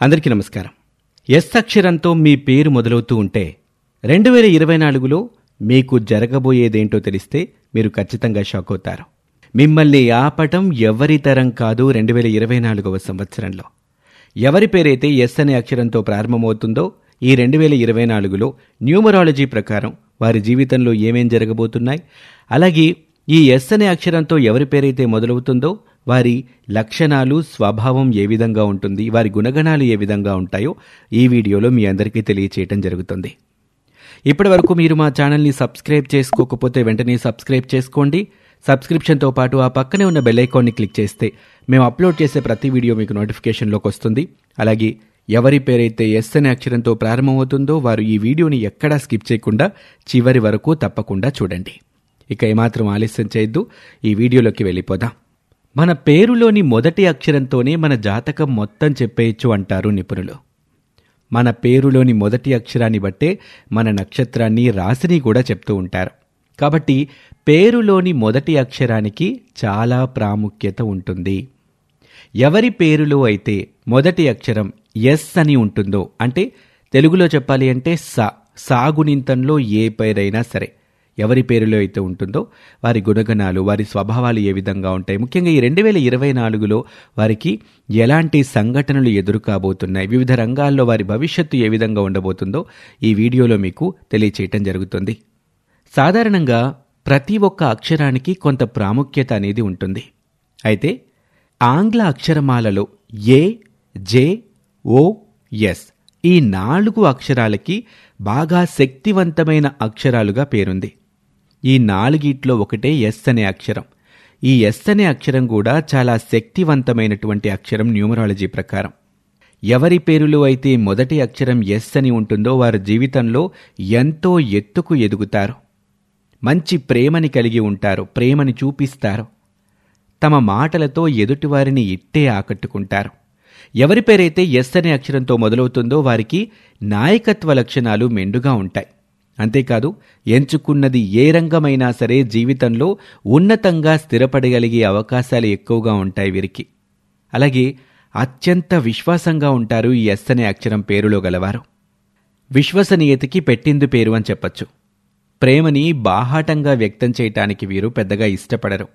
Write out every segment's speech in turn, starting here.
అందరికీ నమస్కారం. ఎస్ అక్షరంతో మీ పేరు మొదలవుతూ ఉంటే రెండు వేల ఇరవై నాలుగులో మీకు జరగబోయేదేంటో తెలిస్తే మీరు ఖచ్చితంగా షాక్ అవుతారు మిమ్మల్ని ఆపటం ఎవరి తరం కాదు రెండు వేల ఇరవై నాలుగవ సంవత్సరంలో. ఎవరి పేరైతే ఎస్ అనే అక్షరంతో ప్రారంభమవుతుందో ఈ రెండు వేల ఇరవై నాలుగులో న్యూమరాలజీ ప్రకారం వారి జీవితంలో ఏమేం జరగబోతున్నాయి? అలాగే ఈ ఎస్ అనే అక్షరంతో ఎవరి పేరైతే మొదలవుతుందో వారి లక్షణాలు స్వభావం ఏ విధంగా ఉంటుంది వారి గుణగణాలు ఏ విధంగా ఉంటాయో ఈ వీడియోలో మీ అందరికీ తెలియచేయటం జరుగుతుంది. ఇప్పటి వరకు మీరు మా ఛానల్ని సబ్స్క్రైబ్ చేసుకోకపోతే వెంటనే సబ్స్క్రైబ్ చేసుకోండి. సబ్స్క్రిప్షన్తో పాటు ఆ పక్కనే ఉన్న బెల్లైకాన్ని క్లిక్ చేస్తే మేము అప్లోడ్ చేసే ప్రతి వీడియో మీకు నోటిఫికేషన్లోకి వస్తుంది. అలాగే ఎవరి పేరైతే ఎస్ అనే అక్షరంతో ప్రారంభమవుతుందో వారు ఈ వీడియోని ఎక్కడా స్కిప్ చేయకుండా చివరి వరకు తప్పకుండా చూడండి. ఇక ఏమాత్రం ఆలస్యం చేయొద్దు. ఈ వీడియోలోకి వెళ్ళిపోదాం. మన పేరులోని మొదటి అక్షరంతోనే మన జాతకం మొత్తం చెప్పేయచ్చు అంటారు నిపుణులు. మన పేరులోని మొదటి అక్షరాన్ని బట్టే మన నక్షత్రాన్ని రాశిని కూడా చెప్తూ ఉంటారు. కాబట్టి పేరులోని మొదటి అక్షరానికి చాలా ప్రాముఖ్యత ఉంటుంది. ఎవరి పేరులో అయితే మొదటి అక్షరం ఎస్ అని ఉంటుందో అంటే తెలుగులో చెప్పాలి అంటే సా సాగునింతంలో ఏ పేరైనా సరే. ఎవరి పేరులో అయితే ఉంటుందో వారి గుణగణాలు వారి స్వభావాలు ఏ విధంగా ఉంటాయి? ముఖ్యంగా ఈ రెండు వేల ఇరవై నాలుగులో వారికి ఎలాంటి సంఘటనలు ఎదురు కాబోతున్నాయి వివిధ రంగాల్లో వారి భవిష్యత్తు ఏ విధంగా ఉండబోతుందో ఈ వీడియోలో మీకు తెలియచేయటం జరుగుతుంది. సాధారణంగా ప్రతి ఒక్క అక్షరానికి కొంత ప్రాముఖ్యత అనేది ఉంటుంది. అయితే ఆంగ్ల అక్షరమాలలో ఏ జే ఓ ఎస్ ఈ నాలుగు అక్షరాలకి బాగా శక్తివంతమైన అక్షరాలుగా పేరుంది. ఈ నాలుగిట్లో ఒకటే ఎస్ అనే అక్షరం. ఈ ఎస్ అనే అక్షరం కూడా చాలా శక్తివంతమైనటువంటి అక్షరం న్యూమరాలజీ ప్రకారం. ఎవరి పేరులో అయితే మొదటి అక్షరం ఎస్ అని ఉంటుందో వారి జీవితంలో ఎంతో ఎత్తుకు ఎదుగుతారు. మంచి ప్రేమని కలిగి ఉంటారు ప్రేమని చూపిస్తారు. తమ మాటలతో ఎదుటివారిని ఇట్టే ఆకట్టుకుంటారు. ఎవరి పేరైతే ఎస్ అనే అక్షరంతో మొదలవుతుందో వారికి నాయకత్వ లక్షణాలు మెండుగా ఉంటాయి. అంతేకాదు ఎంచుకున్నది ఏ రంగమైనా సరే జీవితంలో ఉన్నతంగా స్థిరపడగలిగే అవకాశాలు ఎక్కువగా ఉంటాయి వీరికి. అలాగే అత్యంత విశ్వాసంగా ఉంటారు ఈ ఎస్ అనే అక్షరం పేరులో గలవారు. విశ్వసనీయతకి పెట్టింది పేరు అని చెప్పచ్చు. ప్రేమని బాహాటంగా వ్యక్తం చేయటానికి వీరు పెద్దగా ఇష్టపడరు.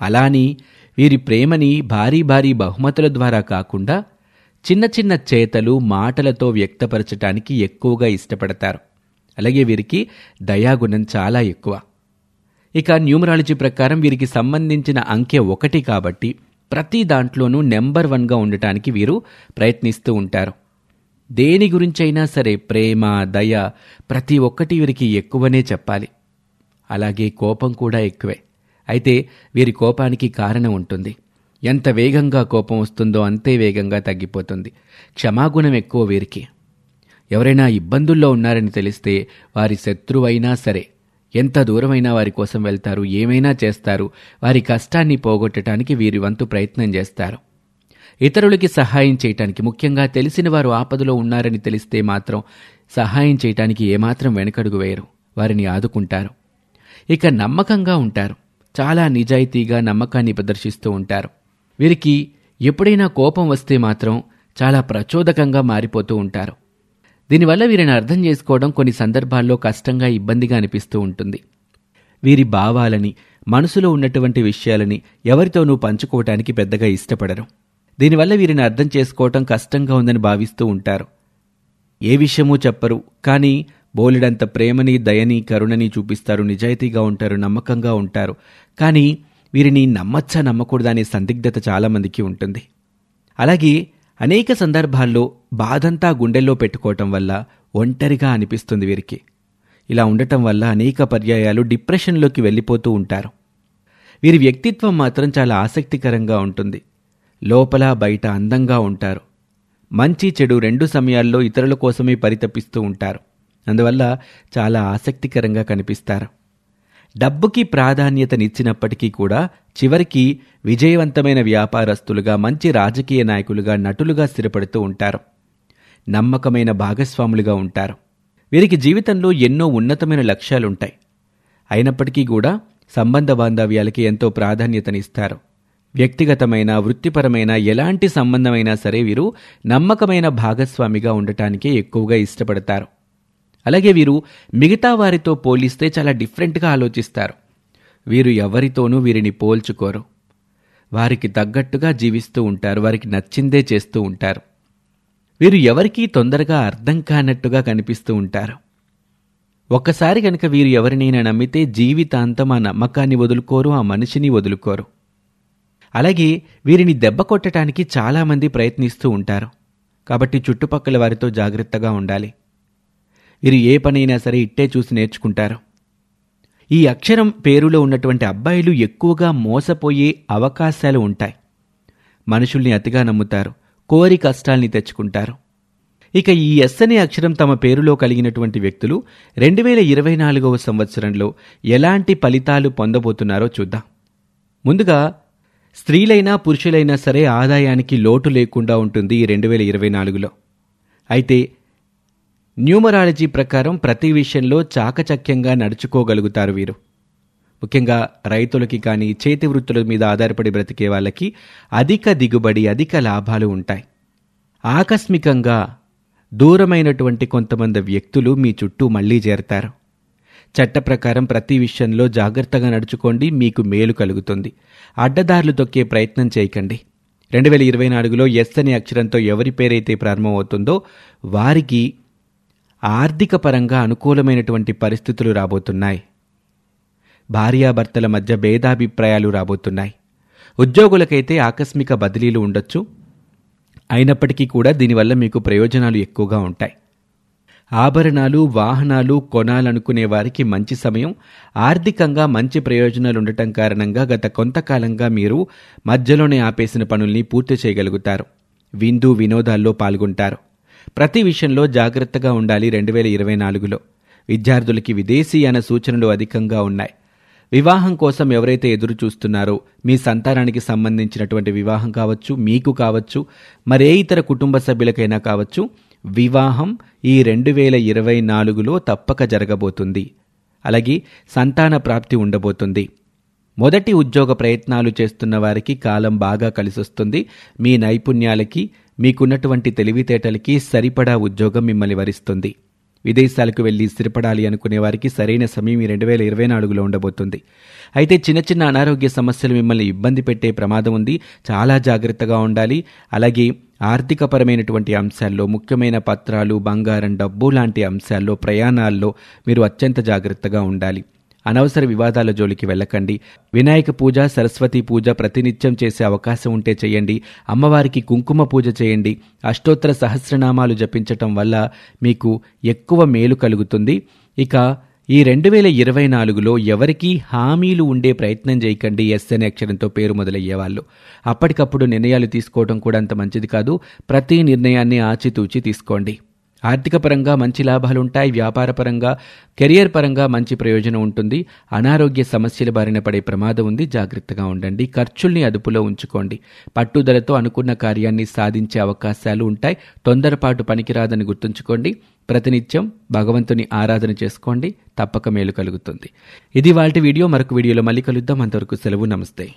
అలాని వీరి ప్రేమని భారీ భారీ బహుమతుల ద్వారా కాకుండా చిన్న చిన్న చేతలు మాటలతో వ్యక్తపరచటానికి ఎక్కువగా ఇష్టపడతారు. అలాగే వీరికి దయాగుణం చాలా ఎక్కువ. ఇక న్యూమరాలజీ ప్రకారం వీరికి సంబంధించిన అంకె ఒకటి కాబట్టి ప్రతి దాంట్లోనూ నెంబర్ వన్గా ఉండటానికి వీరు ప్రయత్నిస్తూ ఉంటారు. దేని గురించైనా సరే ప్రేమ దయ ప్రతి ఒక్కటి వీరికి ఎక్కువనే చెప్పాలి. అలాగే కోపం కూడా ఎక్కువే. అయితే వీరి కోపానికి కారణం ఉంటుంది. ఎంత వేగంగా కోపం వస్తుందో అంతే వేగంగా తగ్గిపోతుంది. క్షమాగుణం ఎక్కువ వీరికి. ఎవరైనా ఇబ్బందుల్లో ఉన్నారని తెలిస్తే వారి శత్రువైనా సరే ఎంత దూరమైనా వారి కోసం వెళ్తారు ఏమైనా చేస్తారు వారి కష్టాన్ని పోగొట్టడానికి వీరి వంతు ప్రయత్నం చేస్తారు. ఇతరులకి సహాయం చేయటానికి ముఖ్యంగా తెలిసిన వారు ఆపదలో ఉన్నారని తెలిస్తే మాత్రం సహాయం చేయటానికి ఏమాత్రం వెనకడుగు వేయరు వారిని ఆదుకుంటారు. ఇక నమ్మకంగా ఉంటారు చాలా నిజాయితీగా నమ్మకాన్ని ప్రదర్శిస్తూ ఉంటారు. వీరికి ఎప్పుడైనా కోపం వస్తే మాత్రం చాలా ప్రచోదకంగా మారిపోతూ ఉంటారు. దీనివల్ల వీరిని అర్థం చేసుకోవడం కొన్ని సందర్భాల్లో కష్టంగా ఇబ్బందిగా అనిపిస్తూ ఉంటుంది. వీరి భావాలని మనసులో ఉన్నటువంటి విషయాలని ఎవరితోనూ పంచుకోవటానికి పెద్దగా ఇష్టపడరు. దీనివల్ల వీరిని అర్థం చేసుకోవటం కష్టంగా ఉందని భావిస్తూ ఉంటారు. ఏ విషయమూ చెప్పరు కానీ బోలెడంత ప్రేమని దయని కరుణని చూపిస్తారు నిజాయితీగా ఉంటారు నమ్మకంగా ఉంటారు. కానీ వీరిని నమ్మచ్చా నమ్మకూడదా అనే సందిగ్ధత చాలామందికి ఉంటుంది. అలాగే అనేక సందర్భాల్లో బాధంతా గుండెల్లో పెట్టుకోవటం వల్ల ఒంటరిగా అనిపిస్తుంది వీరికి. ఇలా ఉండటం వల్ల అనేక పర్యాయాలు డిప్రెషన్లోకి వెళ్ళిపోతూ ఉంటారు. వీరి వ్యక్తిత్వం మాత్రం చాలా ఆసక్తికరంగా ఉంటుంది. లోపల బయట అందంగా ఉంటారు. మంచి చెడు రెండు సమయాల్లో ఇతరుల కోసమే పరితపిస్తూ ఉంటారు. అందువల్ల చాలా ఆసక్తికరంగా కనిపిస్తారు. డబ్బుకి ప్రాధాన్యతనిచ్చినప్పటికీ కూడా చివరికి విజయవంతమైన వ్యాపారస్తులుగా మంచి రాజకీయ నాయకులుగా నటులుగా స్థిరపడుతూ ఉంటారు. నమ్మకమైన భాగస్వాములుగా ఉంటారు. వీరికి జీవితంలో ఎన్నో ఉన్నతమైన లక్ష్యాలుంటాయి. అయినప్పటికీ కూడా సంబంధ బాంధవ్యాలకి ఎంతో ప్రాధాన్యతనిస్తారు. వ్యక్తిగతమైన వృత్తిపరమైన ఎలాంటి సంబంధమైనా సరే వీరు నమ్మకమైన భాగస్వామిగా ఉండటానికే ఎక్కువగా ఇష్టపడతారు. అలాగే వీరు మిగతా వారితో పోలిస్తే చాలా డిఫరెంట్గా ఆలోచిస్తారు. వీరు ఎవరితోనూ వీరిని పోల్చుకోరు. వారికి తగ్గట్టుగా జీవిస్తూ ఉంటారు వారికి నచ్చిందే చేస్తూ ఉంటారు. వీరు ఎవరికీ తొందరగా అర్థం కానట్టుగా కనిపిస్తూ ఉంటారు. ఒక్కసారి కనుక వీరు ఎవరినైనా నమ్మితే జీవితాంతం ఆ నమ్మకాన్ని వదులుకోరు ఆ మనిషిని వదులుకోరు. అలాగే వీరిని దెబ్బ కొట్టడానికి చాలామంది ప్రయత్నిస్తూ ఉంటారు. కాబట్టి చుట్టుపక్కల వారితో జాగ్రత్తగా ఉండాలి. వీరు ఏ పనైనా సరే ఇట్టే చూసి నేర్చుకుంటారు. ఈ అక్షరం పేరులో ఉన్నటువంటి అబ్బాయిలు ఎక్కువగా మోసపోయే అవకాశాలు ఉంటాయి. మనుషుల్ని అతిగా నమ్ముతారు కోరి కష్టాల్ని తెచ్చుకుంటారు. ఇక ఈ ఎస్ అనే అక్షరం తమ పేరులో కలిగినటువంటి వ్యక్తులు రెండు వేల ఇరవై నాలుగవ సంవత్సరంలో ఎలాంటి ఫలితాలు పొందబోతున్నారో చూద్దాం. ముందుగా స్త్రీలైనా పురుషులైనా సరే ఆదాయానికి లోటు లేకుండా ఉంటుంది ఈ రెండు వేల ఇరవై నాలుగులో. అయితే న్యూమరాలజీ ప్రకారం ప్రతి విషయంలో చాకచక్యంగా నడుచుకోగలుగుతారు వీరు. ముఖ్యంగా రైతులకి కానీ చేతి వృత్తుల మీద ఆధారపడి బ్రతికే వాళ్ళకి అధిక దిగుబడి అధిక లాభాలు ఉంటాయి. ఆకస్మికంగా దూరమైనటువంటి కొంతమంది వ్యక్తులు మీ చుట్టూ మళ్ళీ చేరతారు. చట్ట ప్రకారం ప్రతి విషయంలో జాగ్రత్తగా నడుచుకోండి మీకు మేలు కలుగుతుంది. అడ్డదారులు తొక్కే ప్రయత్నం చేయకండి. రెండు వేల ఇరవై నాలుగులో ఎస్ అనే అక్షరంతో ఎవరి పేరైతే ప్రారంభమవుతుందో వారికి ఆర్థిక పరంగా అనుకూలమైనటువంటి పరిస్థితులు రాబోతున్నాయి. భార్యాభర్తల మధ్య భేదాభిప్రాయాలు రాబోతున్నాయి. ఉద్యోగులకైతే ఆకస్మిక బదిలీలు ఉండొచ్చు. అయినప్పటికీ కూడా దీనివల్ల మీకు ప్రయోజనాలు ఎక్కువగా ఉంటాయి. ఆభరణాలు వాహనాలు కొనాలనుకునే వారికి మంచి సమయం ఆర్థికంగా మంచి ప్రయోజనాలు ఉండటం కారణంగా గత కొంతకాలంగా మీరు మధ్యలోనే ఆపేసిన పనుల్ని పూర్తి చేయగలుగుతారు. విందు వినోదాల్లో పాల్గొంటారు. ప్రతి విషయంలో జాగ్రత్తగా ఉండాలి రెండు వేల ఇరవై నాలుగులో. విద్యార్థులకి విదేశీ అన సూచనలు అధికంగా ఉన్నాయి. వివాహం కోసం ఎవరైతే ఎదురు చూస్తున్నారో మీ సంతానానికి సంబంధించినటువంటి వివాహం కావచ్చు మీకు కావచ్చు మరే ఇతర కుటుంబ సభ్యులకైనా కావచ్చు వివాహం ఈ రెండు వేల ఇరవై నాలుగులో తప్పక జరగబోతుంది. అలాగే సంతాన ప్రాప్తి ఉండబోతుంది. మొదటి ఉద్యోగ ప్రయత్నాలు చేస్తున్న వారికి కాలం బాగా కలిసొస్తుంది. మీ నైపుణ్యాలకి మీకున్నటువంటి తెలివితేటలకి సరిపడా ఉద్యోగం మిమ్మల్ని వరిస్తుంది. విదేశాలకు వెళ్ళి స్థిరపడాలి అనుకునే వారికి సరైన సమయం ఈ రెండు వేల ఇరవై నాలుగులో ఉండబోతుంది. అయితే చిన్న చిన్న అనారోగ్య సమస్యలు మిమ్మల్ని ఇబ్బంది పెట్టే ప్రమాదం ఉంది. చాలా జాగ్రత్తగా ఉండాలి. అలాగే ఆర్థికపరమైనటువంటి అంశాల్లో ముఖ్యమైన పత్రాలు బంగారం డబ్బు లాంటి అంశాల్లో ప్రయాణాల్లో మీరు అత్యంత జాగ్రత్తగా ఉండాలి. అనవసర వివాదాల జోలికి వెళ్ళకండి. వినాయక పూజ సరస్వతి పూజ ప్రతినిత్యం చేసే అవకాశం ఉంటే చేయండి. అమ్మవారికి కుంకుమ పూజ చేయండి. అష్టోత్తర సహస్రనామాలు జపించటం వల్ల మీకు ఎక్కువ మేలు కలుగుతుంది. ఇక ఈ రెండు వేల ఇరవై నాలుగులో ఎవరికీ హామీలు ఉండే ప్రయత్నం చేయకండి ఎస్ అనే అక్షరంతో పేరు మొదలయ్యే వాళ్ళు. అప్పటికప్పుడు నిర్ణయాలు తీసుకోవడం కూడా అంత మంచిది కాదు. ప్రతి నిర్ణయాన్ని ఆచితూచి తీసుకోండి. ఆర్థిక పరంగా మంచి లాభాలుంటాయి వ్యాపార పరంగా కెరియర్ పరంగా మంచి ప్రయోజనం ఉంటుంది. అనారోగ్య సమస్యల బారిన పడే ప్రమాదం ఉంది. జాగ్రత్తగా ఉండండి. ఖర్చుల్ని అదుపులో ఉంచుకోండి. పట్టుదలతో అనుకున్న కార్యాన్ని సాధించే అవకాశాలు ఉంటాయి. తొందరపాటు పనికిరాదని గుర్తుంచుకోండి. ప్రతినిత్యం భగవంతుని ఆరాధన చేసుకోండి. తప్పక మేలు కలుగుతుంది. ఇది వాటి వీడియో. మరొక వీడియోలో మళ్ళీ కలుద్దాం. అంతవరకు సెలవు. నమస్తే.